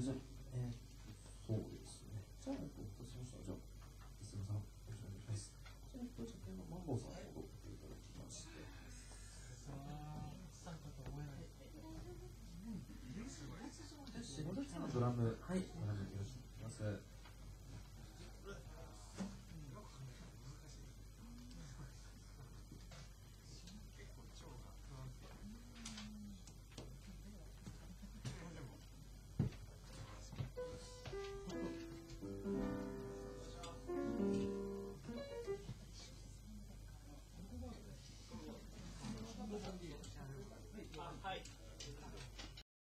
じゃ、えー、そうですね。じゃあ、えっと、そうしましたら、じゃあ、すみません、よろしくお願いします。じゃあ、えっと、先ほどマンボウさん戻っていただきまして。下田さんのドラム、はい、ドラムよろしくお願いします。